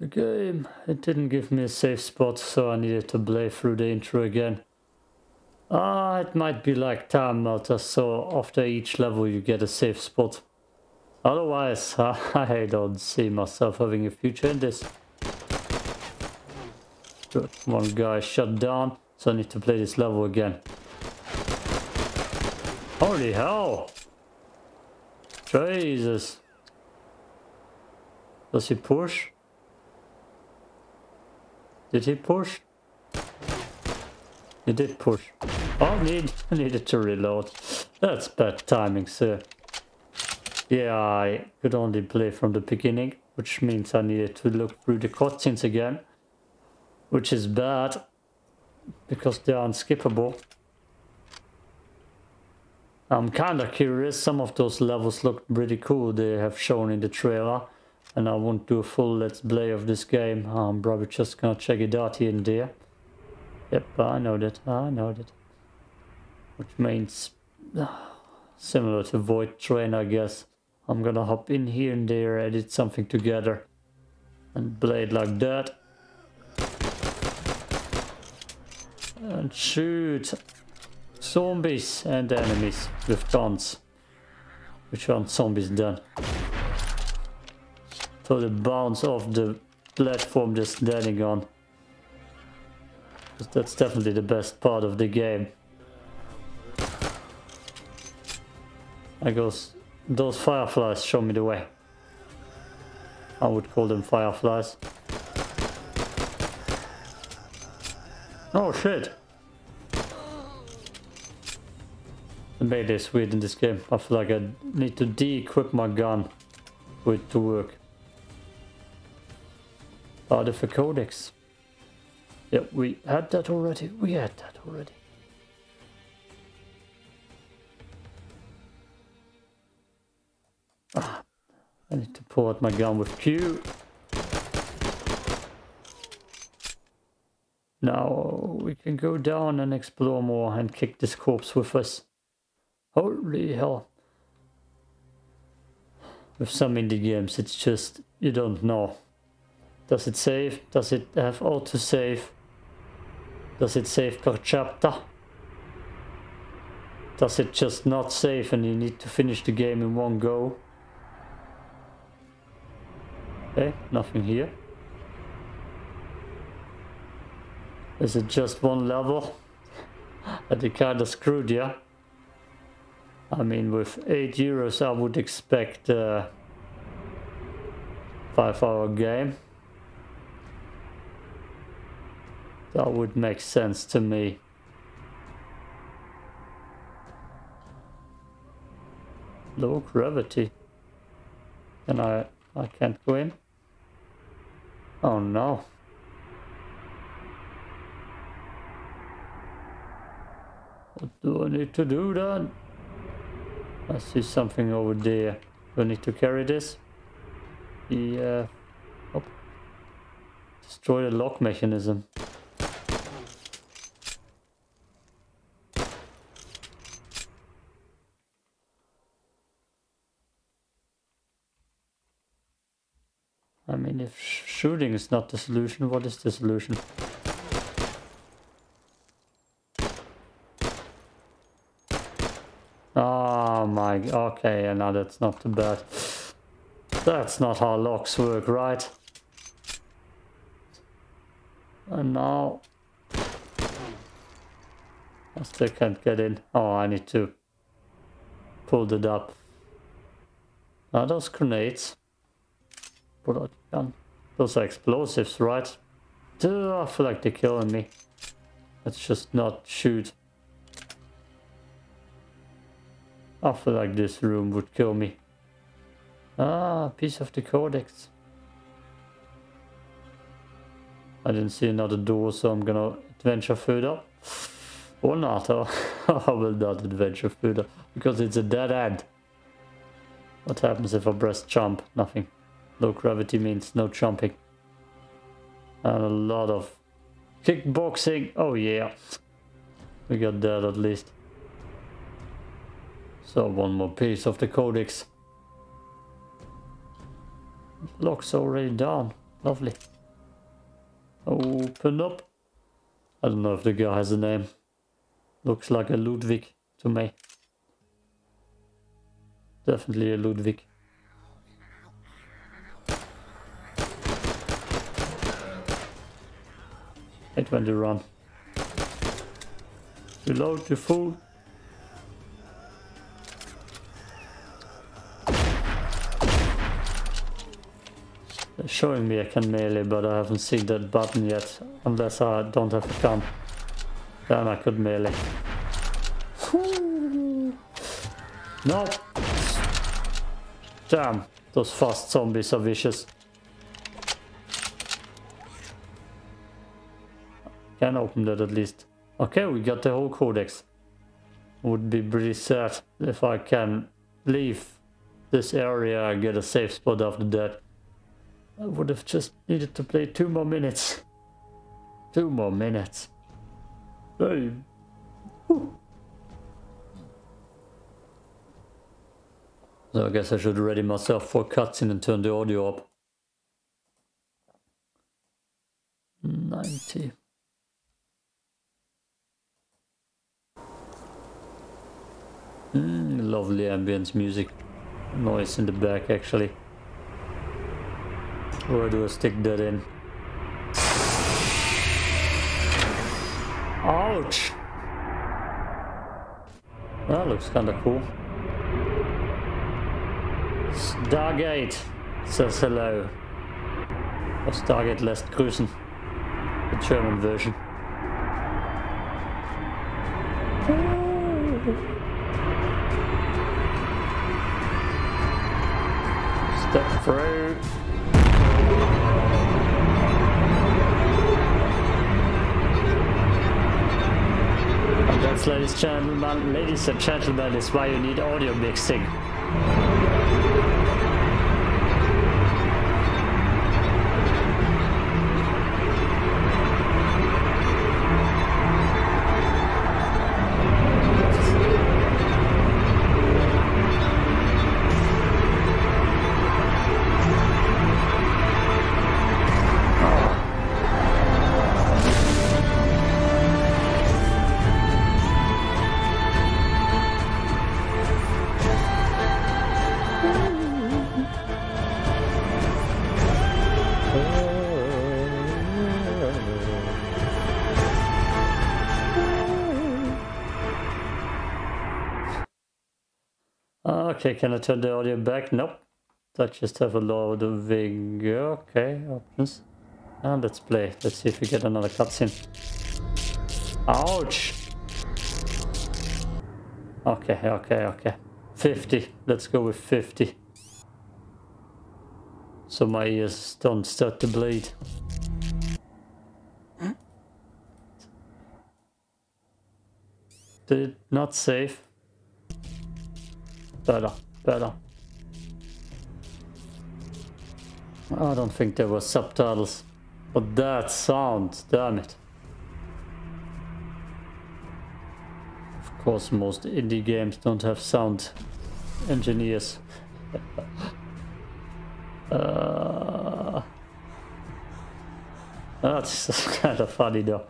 The game, it didn't give me a safe spot, so I needed to play through the intro again. Ah, it might be like Time Melter, so after each level you get a safe spot. Otherwise, I don't see myself having a future in this. Good, one guy shut down, so I need to play this level again. Holy hell! Jesus! Does he push? Did he push? He did push. Oh, need needed to reload. That's bad timing, sir. Yeah, I could only play from the beginning, which means I needed to look through the cutscenes again. Which is bad, because they are unskippable. I'm kinda curious, some of those levels look pretty cool they have shown in the trailer. And I won't do a full let's play of this game, I'm probably just gonna check it out here and there. Yep, I know that, I know that. Which means, similar to Void Train I guess. I'm gonna hop in here and there, edit something together. And play it like that. And shoot zombies and enemies with guns. Which aren't zombies then. So the bounce off the platform they're standing on. That's definitely the best part of the game. I guess those fireflies show me the way. I would call them fireflies. Oh shit! The melee is weird in this game. I feel like I need to de-equip my gun for it to work. Part of a codex. Yep, we had that already. We had that already. Ah, I need to pull out my gun with Q. Now we can go down and explore more and kick this corpse with us. Holy hell. With some indie games, it's just, you don't know. Does it save? Does it have auto save? Does it save per chapter? Does it just not save and you need to finish the game in one go? Okay, nothing here. Is it just one level? That they kinda screwed you. I mean, with 8 euros I would expect a 5 hour game. That would make sense to me. Low gravity. Can I... I can't go in? Oh no. What do I need to do then? I see something over there. Do I need to carry this? Yeah. Oh. Destroy the lock mechanism. Mean, if shooting is not the solution, what is the solution? Oh my, okay, now that's not too bad. That's not how locks work, right? And now... I still can't get in. Oh, I need to pull it up. Are those grenades? Put Those are explosives, right? Duh, I feel like they're killing me. Let's just not shoot. I feel like this room would kill me. Ah, piece of the codex. I didn't see another door, so I'm gonna adventure further. Or not, I will not adventure further, because it's a dead end. What happens if I press jump? Nothing. Low gravity means no jumping. And a lot of kickboxing. Oh yeah. We got that at least. So one more piece of the codex. Lock's already down. Lovely. Open up. I don't know if the guy has a name. Looks like a Ludwig to me. Definitely a Ludwig. Hate when they run. Reload, you fool. They're showing me I can melee, but I haven't seen that button yet. Unless I don't have a gun. Then I could melee. no! Damn, those fast zombies are vicious. Can open that at least. Okay, we got the whole codex. Would be pretty sad if I can leave this area and get a safe spot after that. I would have just needed to play two more minutes. Two more minutes. Hey. So I guess I should ready myself for cutscene and turn the audio up. 90. Mm, lovely ambience music. Noise in the back actually. Where do I stick that in? Ouch! That looks kinda cool. Stargate says hello. Or Stargate lässt grüßen. The German version. Step through. And that's, ladies gentlemen, ladies and gentlemen, is why you need audio mixing. Okay, can I turn the audio back? Nope. I just have a load of video. Okay, options. And let's play. Let's see if we get another cutscene. Ouch! Okay, okay, okay. 50. Let's go with 50. So my ears don't start to bleed. Did not save? Better, better. I don't think there were subtitles. But that sound, damn it. Of course, most indie games don't have sound engineers. uh, that's kind of funny though.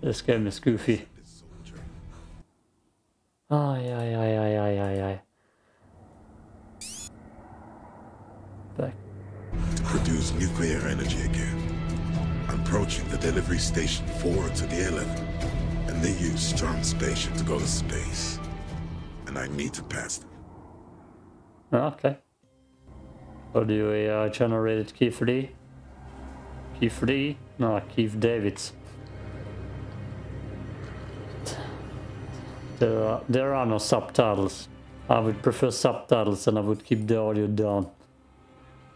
This game is goofy. Ay, ay, ay, ay, ay, ay, ay. Back. Nuclear energy again. I'm approaching the delivery station 4 to the 11. And they use strong spaceship to go to space. And I need to pass them. Ah, okay. Audio AI uh, generated key 3. Key 3? No, Keith Davids. There are, there are no subtitles. I would prefer subtitles and I would keep the audio down.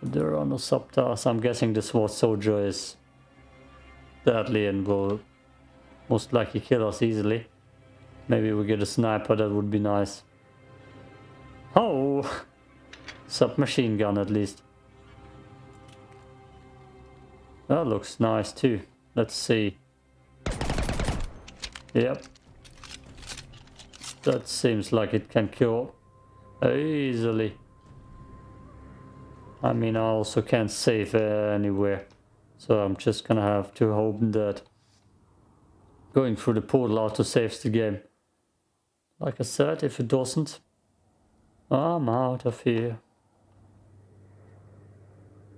There are no subtitles. I'm guessing this war soldier is deadly and will most likely kill us easily. Maybe we get a sniper, that would be nice. Oh! Submachine gun at least. That looks nice too. Let's see. Yep. That seems like it can kill easily. I mean, I also can't save anywhere. So I'm just gonna have to hope that going through the portal auto saves the game. Like I said, if it doesn't, I'm out of here.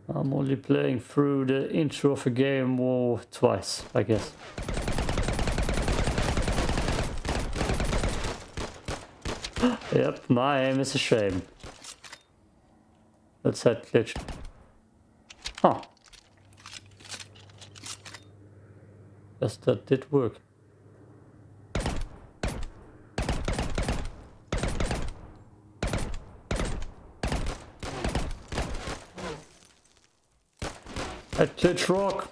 I'm only playing through the intro of a game or twice, I guess. yep, my aim is a shame. Let's glitch. Huh. Guess that did work. A glitch rock.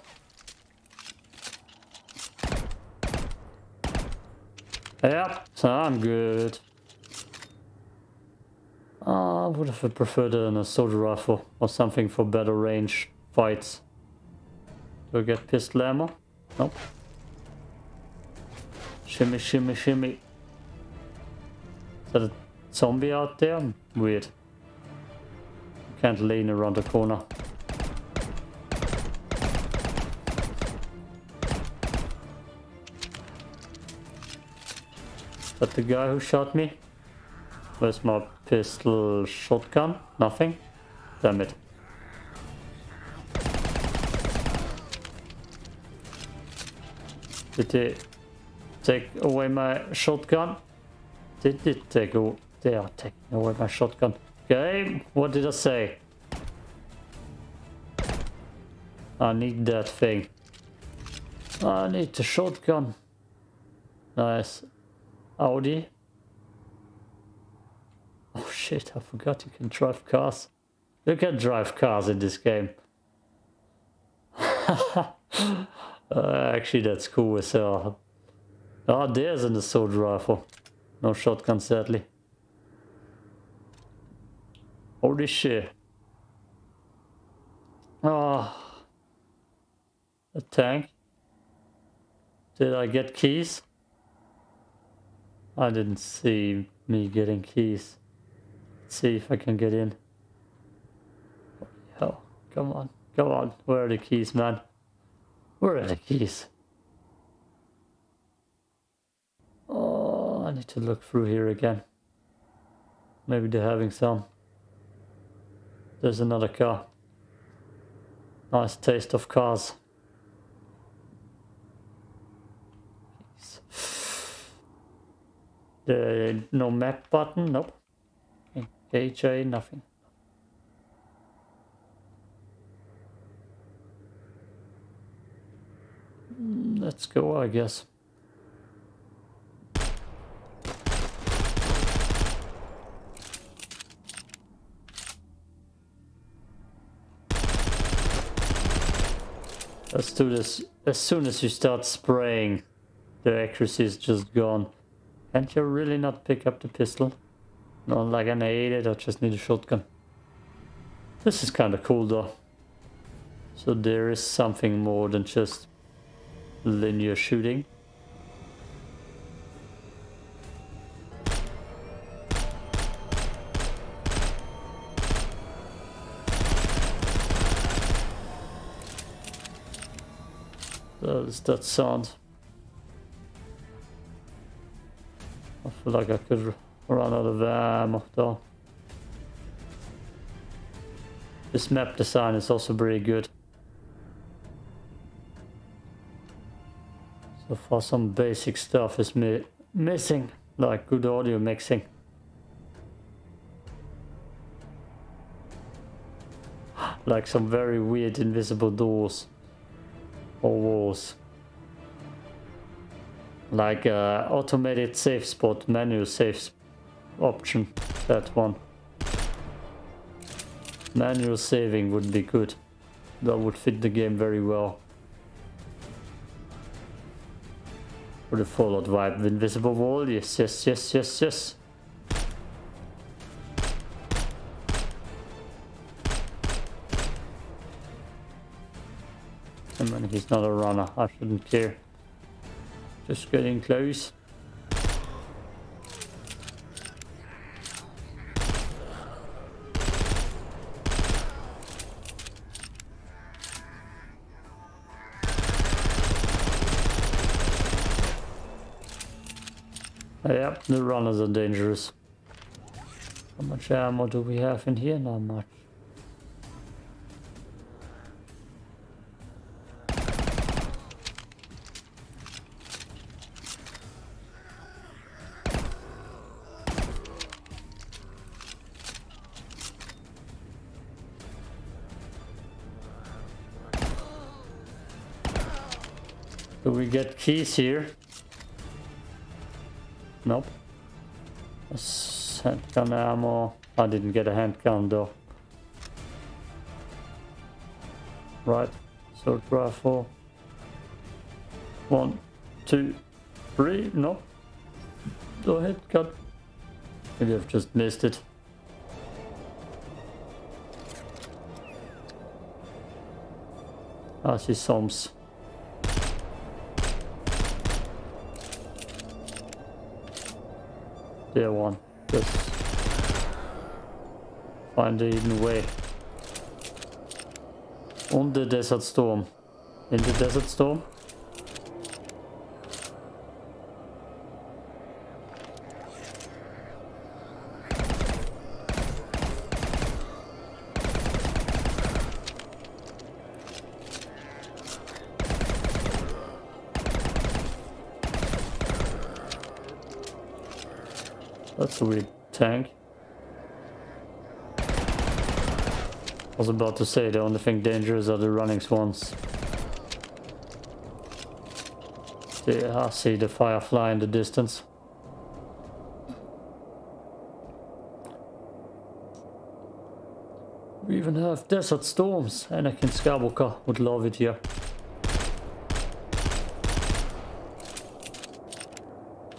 Yep, so I'm good. Uh, I would have preferred an assault rifle or something for better range fights. Do I get pistol ammo? Nope. Shimmy, shimmy, shimmy. Is that a zombie out there? Weird. Can't lean around the corner. Is that the guy who shot me? Where's my pistol shotgun? Nothing? Damn it. Did they take away my shotgun? Did it take away? They are taking away my shotgun. Okay, what did I say? I need that thing. I need the shotgun. Nice. Audi. Shit, I forgot you can drive cars. You can drive cars in this game. uh, actually, that's cool as hell. Oh, there's an assault rifle. No shotgun, sadly. Holy shit. Oh. A tank. Did I get keys? I didn't see me getting keys. See if I can get in. Hell, come on, come on. Where are the keys, man? Where are the keys? Oh, I need to look through here again. Maybe they're having some. There's another car. Nice taste of cars. The no map button, nope. HA, nothing. Mm, let's go, I guess. Let's do this. As soon as you start spraying, the accuracy is just gone. Can't you really not pick up the pistol? Not like I need it, I just need a shotgun. This is kind of cool though. So there is something more than just linear shooting. Is that sound. I feel like I could run out of ammo though. This map design is also pretty good. So far some basic stuff is mi missing, like good audio mixing. like some very weird invisible doors or walls like uh, automated safe spot menu save option that one manual saving would be good that would fit the game very well for the fallout vibe the invisible wall yes yes yes yes yes mean, he's not a runner, I shouldn't care. Just getting close. The runners are dangerous. How much ammo do we have in here? Not much. Do we get keys here? Nope. Handgun ammo. Ah, I didn't get a handgun though. Right. Sword rifle. One, two, three. No. Go ahead, cut. Maybe I've just missed it. Ah, I see some. There one. Just find the hidden way. On the Desert Storm. In the Desert Storm. That's a weird tank. I was about to say the only thing dangerous are the running swans. Yeah, I see the firefly in the distance. We even have desert storms. Anakin Skywalker would love it here.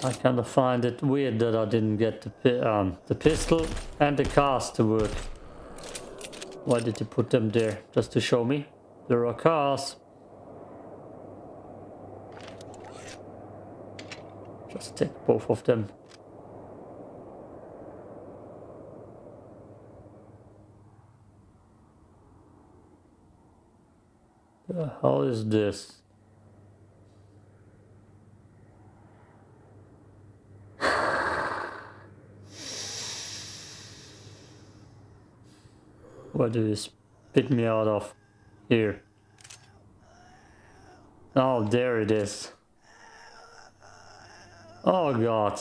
I kind of find it weird that I didn't get the, um, the pistol and the cast to work. Why did you put them there? Just to show me? There are cars. Just take both of them. The hell is this? What do you spit me out of? Here. Oh, there it is. Oh god.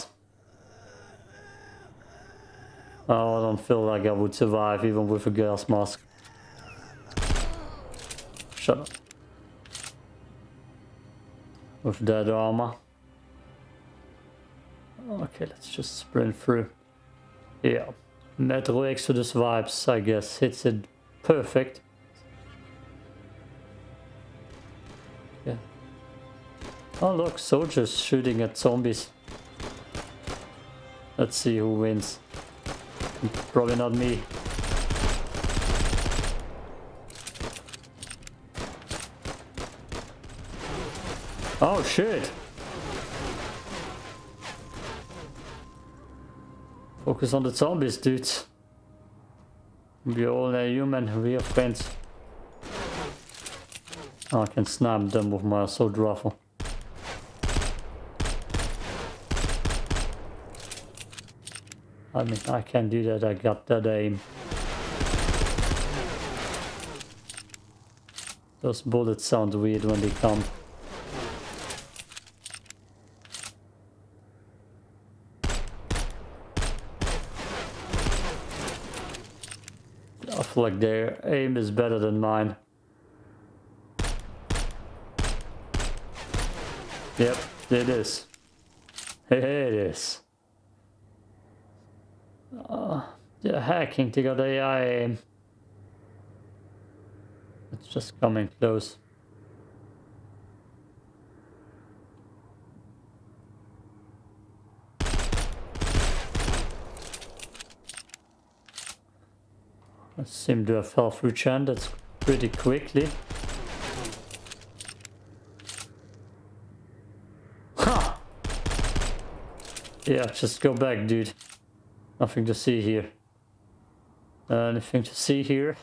Oh, I don't feel like I would survive even with a gas mask. Shut up. With that armor. Okay, let's just sprint through. Yeah. Metro Exodus vibes, I guess. Hits it perfect. Yeah. Oh look, soldiers shooting at zombies. Let's see who wins. Probably not me. Oh shit! Focus on the zombies, dudes. We all are human, we are friends. Oh, I can snap them with my assault rifle. I mean, I can do that, I got that aim. Those bullets sound weird when they come. Like their aim is better than mine. Yep, it is. It is. Uh, they're hacking to get AI aim. It's just coming close. I seem to have fell through Chan, that's pretty quickly. Ha! Yeah, just go back, dude. Nothing to see here. Anything to see here?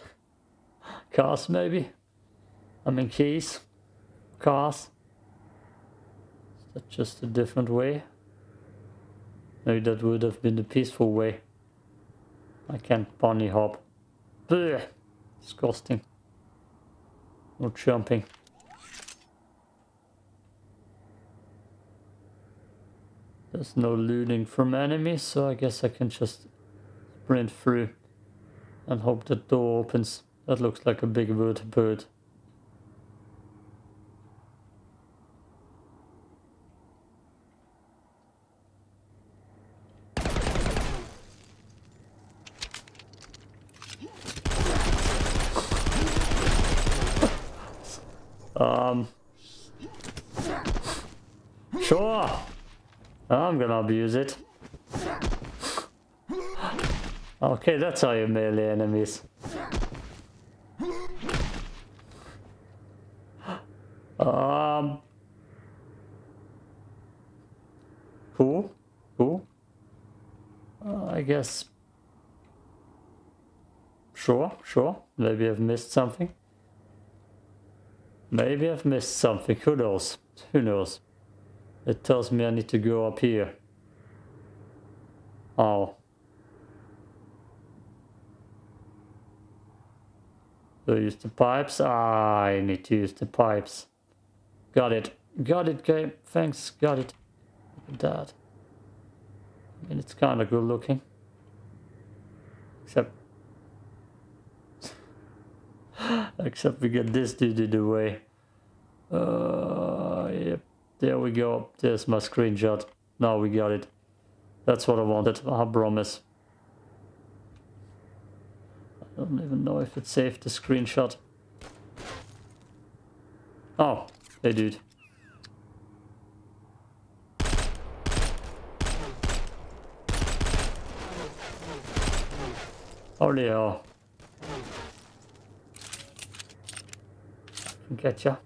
Cars, maybe? I mean, keys? Cars? Is that just a different way? Maybe that would have been the peaceful way. I can't bunny hop. Blech. Disgusting. No jumping. There's no looting from enemies, so I guess I can just sprint through and hope the door opens. That looks like a big wood bird. um, sure. I'm gonna abuse it. Okay, that's how you melee enemies. Um. Cool. Cool. Uh, I guess. Sure, sure. Maybe I've missed something. Maybe I've missed something. Who knows? Who knows? It tells me I need to go up here. Oh. So use the pipes. I need to use the pipes. Got it. Got it, game. Thanks. Got it. Look at that. I mean, it's kind of good looking. Except... Except we get this dude in the way. Uh, yep. There we go. There's my screenshot. Now we got it. That's what I wanted. I promise. I don't even know if it saved the screenshot. Oh, hey dude. Holy hell. I can get ya.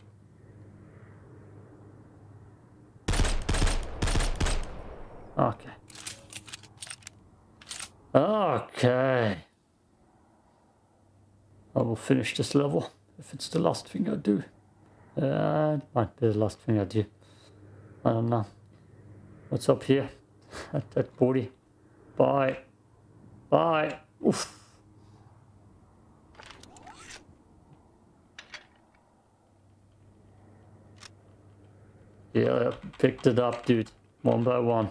Okay. Okay. I will finish this level if it's the last thing I do. Uh, it might be the last thing I do. I don't know. What's up here? At that body. Bye. Bye. Oof. Yeah, I picked it up, dude. One by one.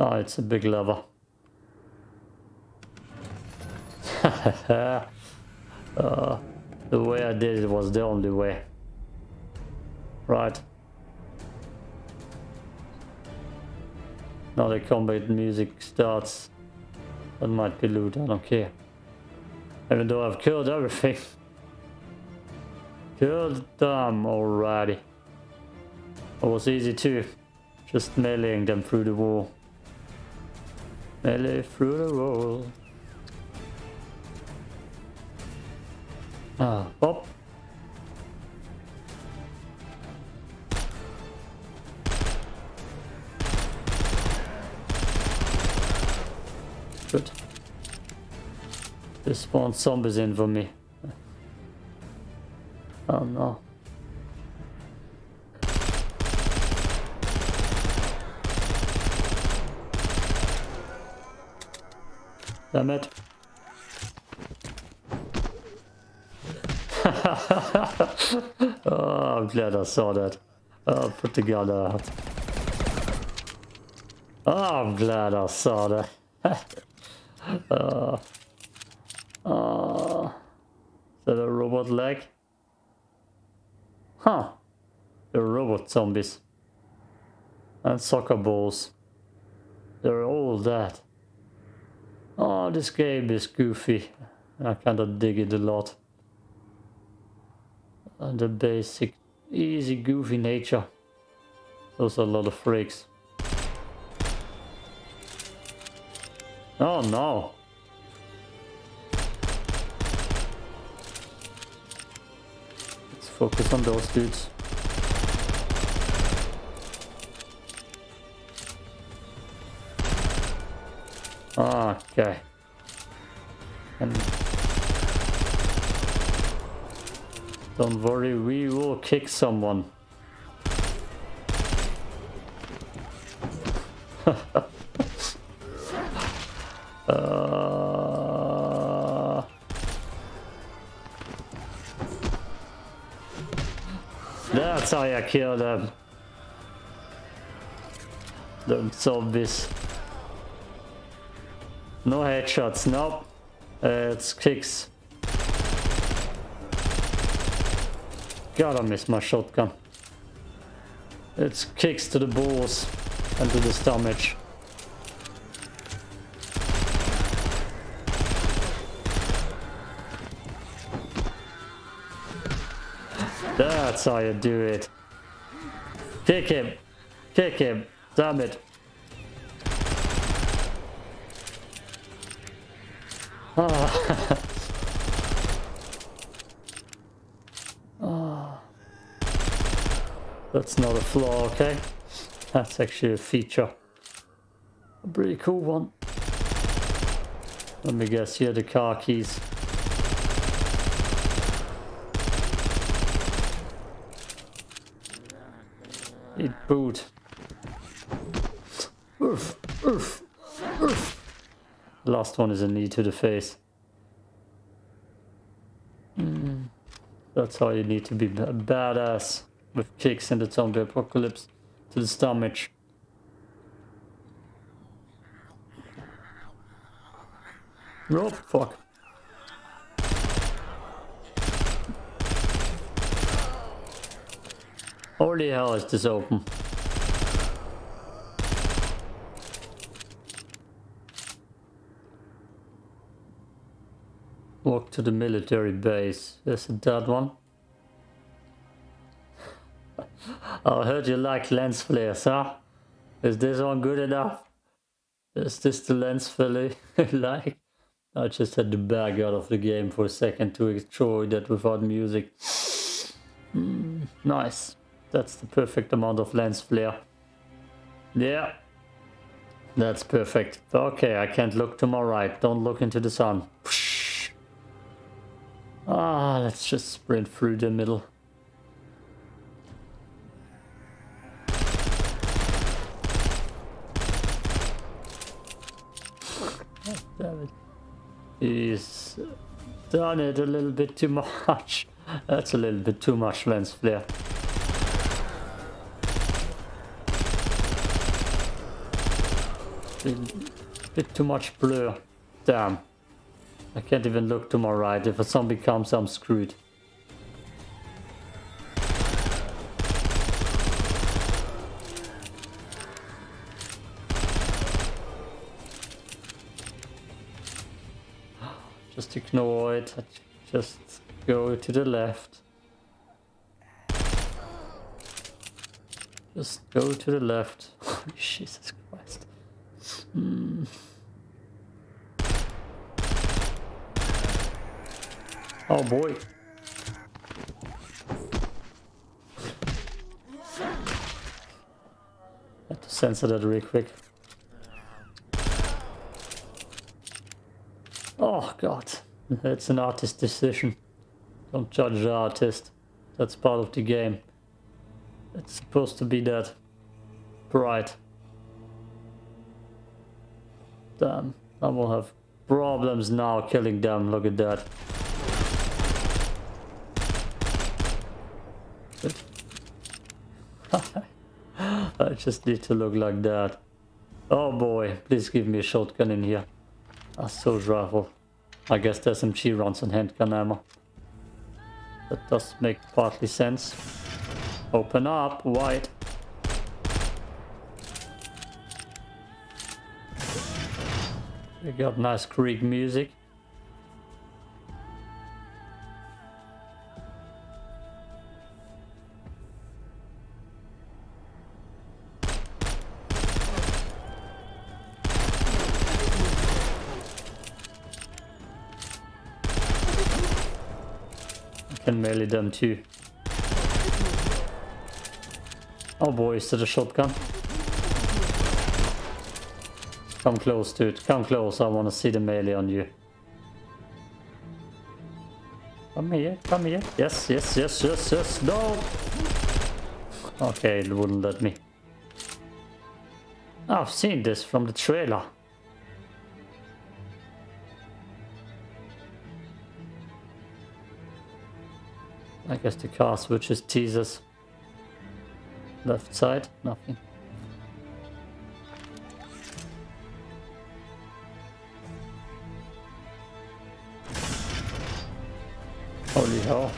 Oh, it's a big lever. uh, the way I did it was the only way. Right. Now the combat music starts. That might be loot, I don't care. Even though I've killed everything. killed them already. It was easy too. Just meleeing them through the wall. Melee through the wall. Ah, pop. Good. They spawned zombies in for me. Oh no. It. oh, I'm glad I saw that. I'll put the gun out. Oh, I'm glad I saw that. uh, uh, is that a robot leg? Huh. They're robot zombies. And soccer balls. They're all that. Oh, this game is goofy. I kind of dig it a lot. And the basic, easy, goofy nature. Those are a lot of freaks. Oh no! Let's focus on those dudes. Okay. And don't worry, we will kick someone. uh... That's how you kill them. The zombies. No headshots, nope. Uh, it's kicks. God, I missed my shotgun. It's kicks to the balls and to the stomach. That's how you do it. Kick him. Kick him. Damn it. Ah. ah. That's not a flaw, okay? That's actually a feature. A pretty cool one. Let me guess, here the car keys. Eat boot. Oof, oof, oof. Last one is a knee to the face. Mm. That's how you need to be a badass with kicks in the zombie apocalypse to the stomach. Oh, fuck. Holy hell is this open? Walk to the military base. Is it that one? I heard you like lens flares, huh? Is this one good enough? Is this the lens flare like? I just had to back out of the game for a second to enjoy that without music. Mm, nice. That's the perfect amount of lens flare. Yeah. That's perfect. Okay, I can't look to my right. Don't look into the sun. Ah, let's just sprint through the middle. Done it a little bit too much. That's a little bit too much lens flare. bit too much blur. Damn. I can't even look to my right. If a zombie comes, I'm screwed. Ignore it. Just go to the left. Just go to the left. Jesus Christ. Hmm. Oh boy. Have to censor that real quick. Oh god. It's an artist decision. Don't judge the artist. That's part of the game. It's supposed to be that bright. Damn, I will have problems now killing them, look at that. I just need to look like that. Oh boy, please give me a shotgun in here. Assault rifle. I guess there's some G rounds and handgun ammo. That does make partly sense. Open up, wide. We got nice Greek music. Can melee them too. Oh boy, is that a shotgun? Come close, dude. Come close. I want to see the melee on you. Come here. Come here. Yes, yes, yes, yes, yes. No! Okay, it wouldn't let me. I've seen this from the trailer. I guess the car switches teasers. Left side, nothing. Holy hell.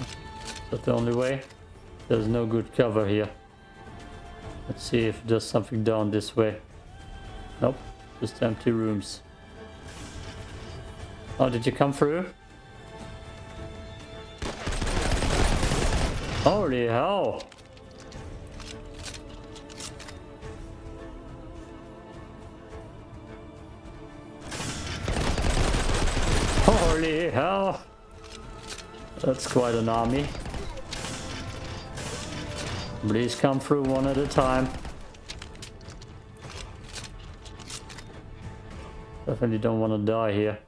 Is that the only way? There's no good cover here. Let's see if there's something down this way. Nope, just empty rooms. Oh, did you come through? Holy hell! Holy hell! That's quite an army. Please come through one at a time. Definitely don't want to die here.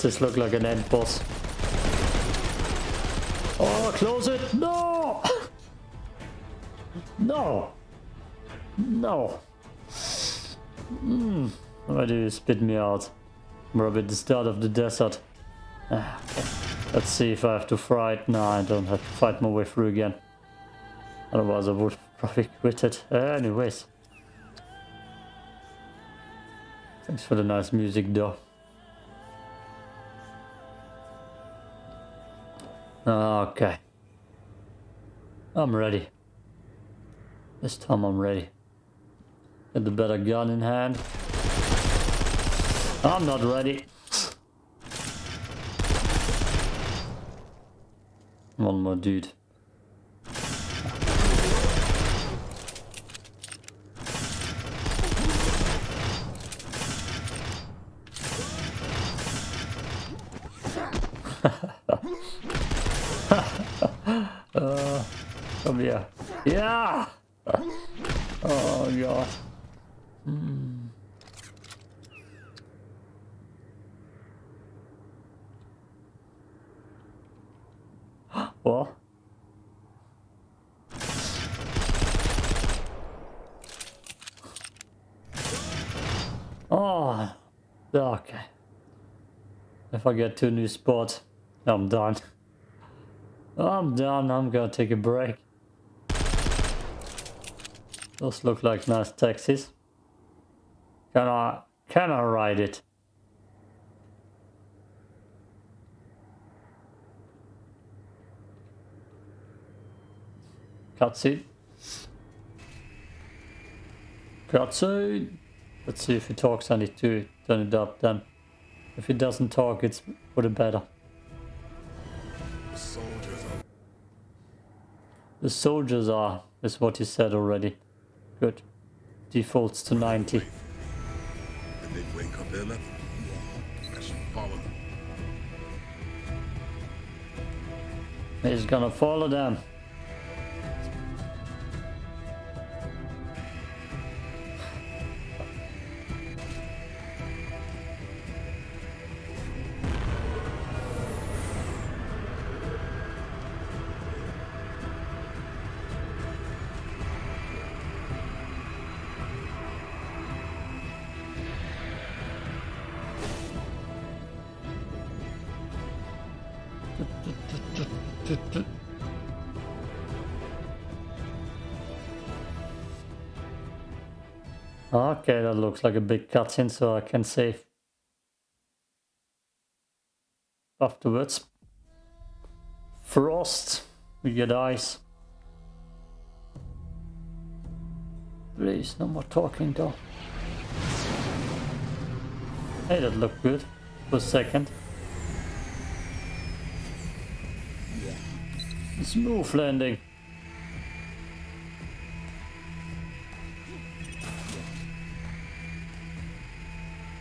Does this look like an end boss? Oh, close it! No! No! No! Mm. Why do you spit me out? We're at the start of the desert. Ah. Let's see if I have to fight. No, I don't have to fight my way through again. Otherwise I would probably quit it. Anyways. Thanks for the nice music though. Okay. I'm ready. This time I'm ready. Get the better gun in hand. I'm not ready. One more dude. Yeah. Yeah! Oh, God. Hmm. what? Oh, okay. If I get to a new spot, I'm done. I'm done, I'm gonna take a break. Those look like nice taxis. Can I, can I ride it? Cutscene. Cutscene. Let's see if he talks. I need to turn it up then. If he doesn't talk, it's for the better. The soldiers are. The soldiers are, is what he said already. Good. Defaults to 90. And they wake up their level. I should follow them. He's gonna follow them. Okay, that looks like a big cutscene, so I can save afterwards. Frost, we get ice. Please, no more talking though. Hey, that looked good for a second. Smooth landing.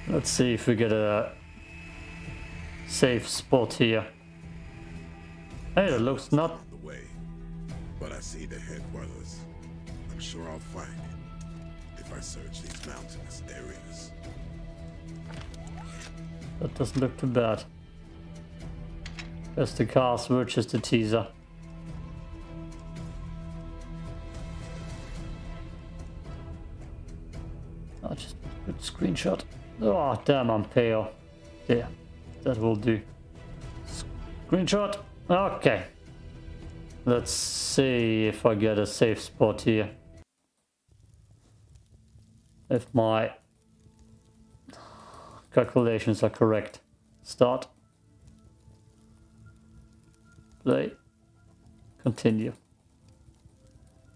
Let's see if we get a safe spot here. Hey, it looks not. The way, but I see the headquarters. I'm sure I'll find it if I search these mountainous areas. That doesn't look too bad. There's the cast, which is the teaser. Screenshot. Oh, damn, I'm pale. There, that will do. Screenshot. Okay. Let's see if I get a safe spot here. If my calculations are correct. Start. Play. Continue.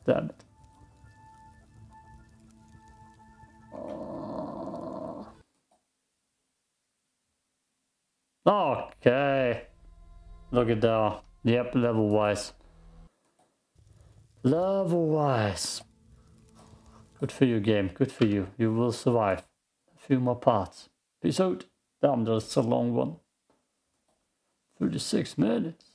Damn it. Okay. Look at that. Yep, level wise. Level wise. Good for you, game. Good for you. You will survive. A few more parts. Peace out. Damn, that's a long one. 36 minutes.